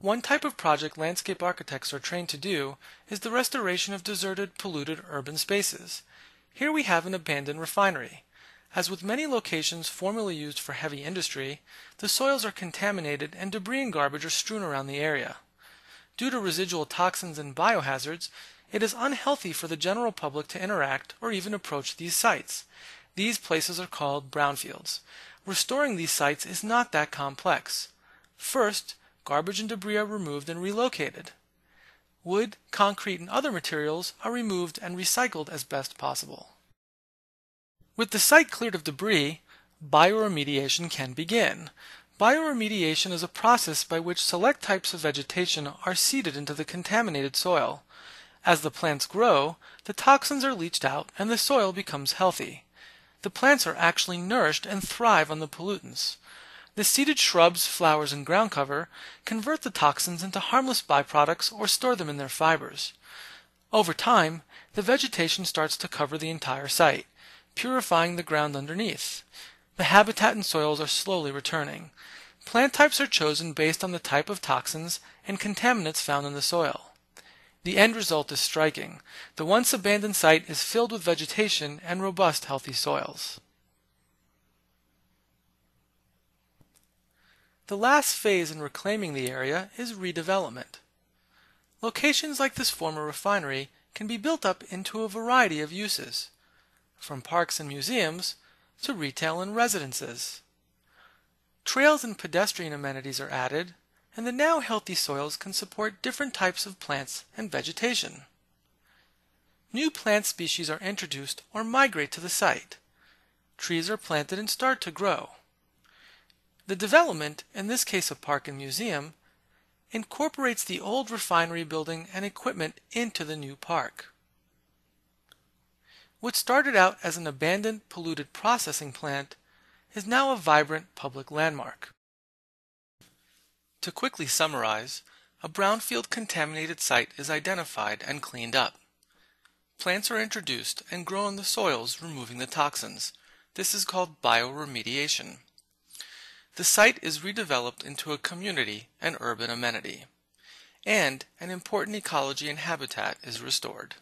One type of project landscape architects are trained to do is the restoration of deserted, polluted urban spaces. Here we have an abandoned refinery. As with many locations formerly used for heavy industry, the soils are contaminated and debris and garbage are strewn around the area. Due to residual toxins and biohazards, it is unhealthy for the general public to interact or even approach these sites. These places are called brownfields. Restoring these sites is not that complex. First, garbage and debris are removed and relocated. Wood, concrete, and other materials are removed and recycled as best possible. With the site cleared of debris, bioremediation can begin. Bioremediation is a process by which select types of vegetation are seeded into the contaminated soil. As the plants grow, the toxins are leached out and the soil becomes healthy. The plants are actually nourished and thrive on the pollutants. The seeded shrubs, flowers, and ground cover convert the toxins into harmless byproducts or store them in their fibers. Over time, the vegetation starts to cover the entire site purifying the ground underneath. The habitat and soils are slowly returning. Plant types are chosen based on the type of toxins and contaminants found in the soil. The end result is striking. The once abandoned site is filled with vegetation and robust, healthy soils. The last phase in reclaiming the area is redevelopment. Locations like this former refinery can be built up into a variety of uses from parks and museums to retail and residences. Trails and pedestrian amenities are added, and the now healthy soils can support different types of plants and vegetation. New plant species are introduced or migrate to the site. Trees are planted and start to grow. The development, in this case a park and museum, incorporates the old refinery building and equipment into the new park. What started out as an abandoned, polluted processing plant is now a vibrant public landmark. To quickly summarize, a brownfield contaminated site is identified and cleaned up. Plants are introduced and grow in the soils, removing the toxins. This is called bioremediation. The site is redeveloped into a community and urban amenity, and an important ecology and habitat is restored.